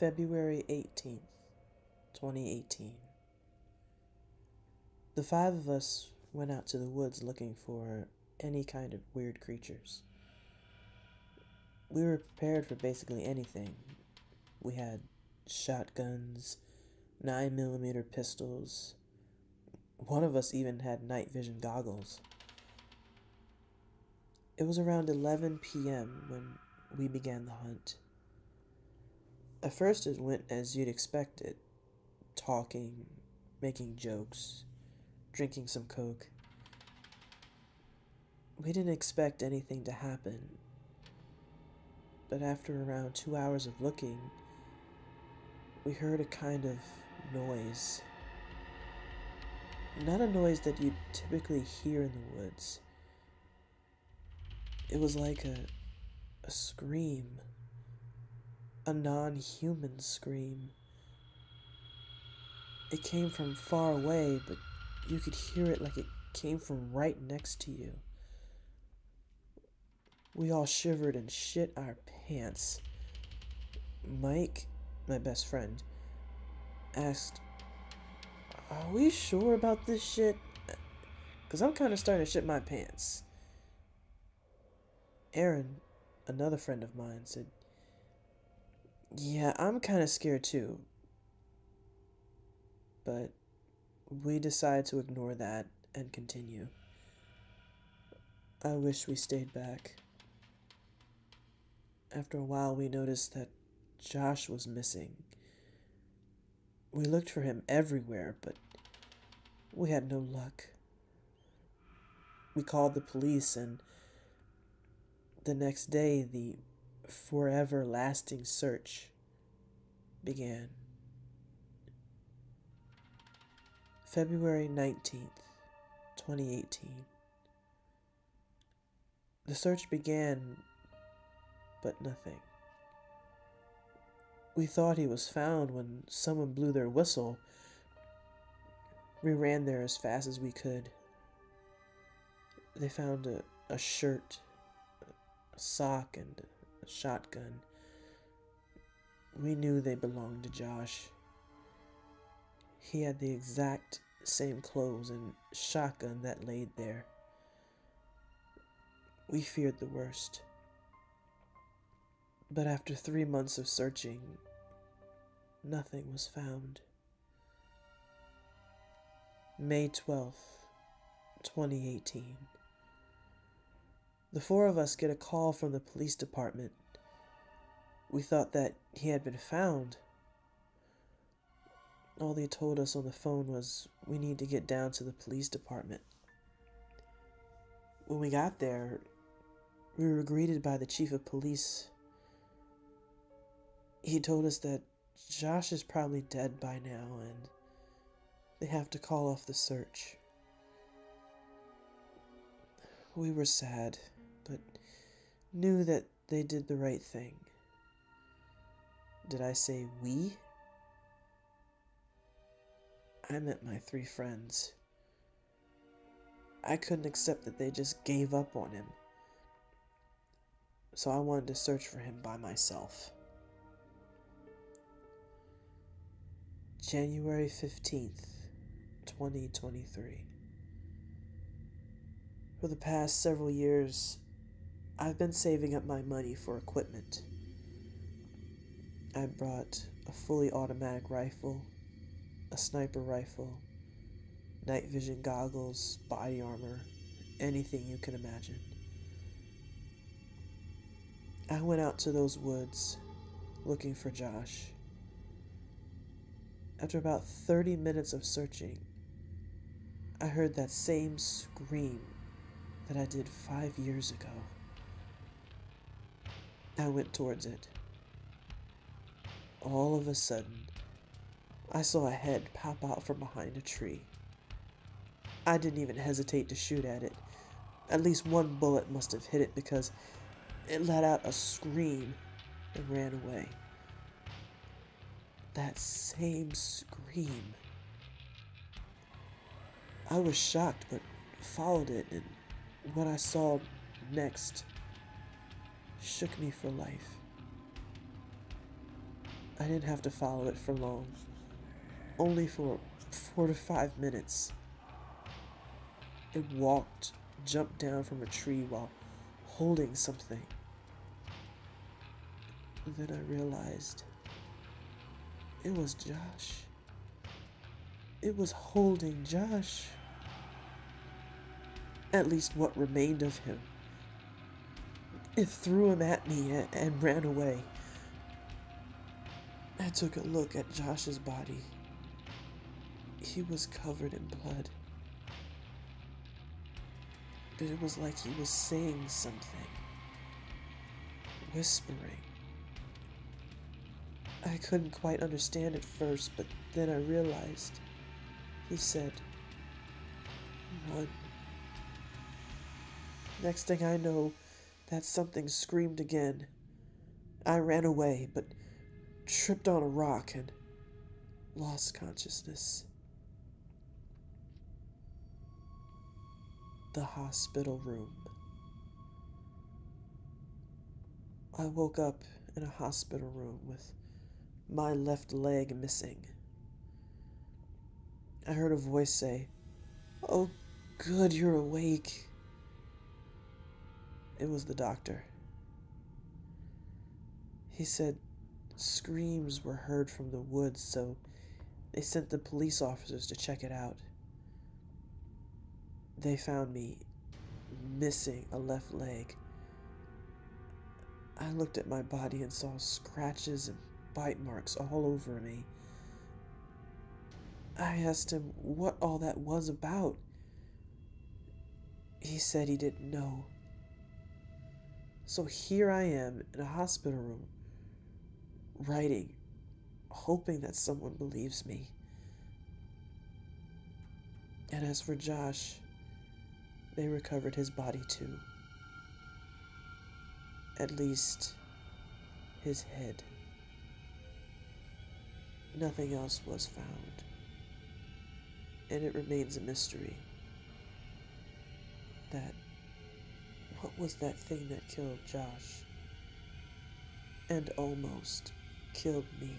February 18th, 2018. The five of us went out to the woods looking for any kind of weird creatures. We were prepared for basically anything. We had shotguns, 9mm pistols. One of us even had night vision goggles. It was around 11 p.m. when we began the hunt. At first, it went as you'd expect it talking, making jokes, drinking some Coke. We didn't expect anything to happen, but after around two hours of looking, we heard a kind of noise. Not a noise that you'd typically hear in the woods. It was like a, a scream a non human scream. It came from far away, but you could hear it like it came from right next to you. We all shivered and shit our pants. Mike, my best friend, asked, Are we sure about this shit? Because I'm kind of starting to shit my pants. Aaron, another friend of mine, said, yeah, I'm kind of scared too. But we decide to ignore that and continue. I wish we stayed back. After a while, we noticed that Josh was missing. We looked for him everywhere, but we had no luck. We called the police, and the next day, the forever lasting search began. February 19th, 2018. The search began, but nothing. We thought he was found when someone blew their whistle. We ran there as fast as we could. They found a, a shirt, a sock, and a shotgun. We knew they belonged to Josh. He had the exact same clothes and shotgun that laid there. We feared the worst. But after three months of searching, nothing was found. May 12th, 2018. The four of us get a call from the police department. We thought that he had been found. All they told us on the phone was we need to get down to the police department. When we got there, we were greeted by the chief of police. He told us that Josh is probably dead by now and they have to call off the search. We were sad but knew that they did the right thing. Did I say we? I meant my three friends. I couldn't accept that they just gave up on him. So I wanted to search for him by myself. January 15th, 2023. For the past several years, I've been saving up my money for equipment. I brought a fully automatic rifle, a sniper rifle, night vision goggles, body armor, anything you can imagine. I went out to those woods looking for Josh. After about 30 minutes of searching, I heard that same scream that I did five years ago. I went towards it. All of a sudden, I saw a head pop out from behind a tree. I didn't even hesitate to shoot at it. At least one bullet must have hit it because it let out a scream and ran away. That same scream. I was shocked but followed it, and what I saw next shook me for life. I didn't have to follow it for long, only for four to five minutes. It walked, jumped down from a tree while holding something. then I realized it was Josh. It was holding Josh. At least what remained of him. It threw him at me and ran away. I took a look at Josh's body. He was covered in blood. But it was like he was saying something, whispering. I couldn't quite understand at first, but then I realized. He said, Run. Next thing I know, that something screamed again. I ran away, but tripped on a rock and lost consciousness. The hospital room. I woke up in a hospital room with my left leg missing. I heard a voice say, Oh, good, you're awake. It was the doctor. He said screams were heard from the woods, so they sent the police officers to check it out. They found me missing a left leg. I looked at my body and saw scratches and bite marks all over me. I asked him what all that was about. He said he didn't know. So here I am in a hospital room, writing, hoping that someone believes me. And as for Josh, they recovered his body too. At least, his head. Nothing else was found. And it remains a mystery. That was that thing that killed Josh? And almost killed me?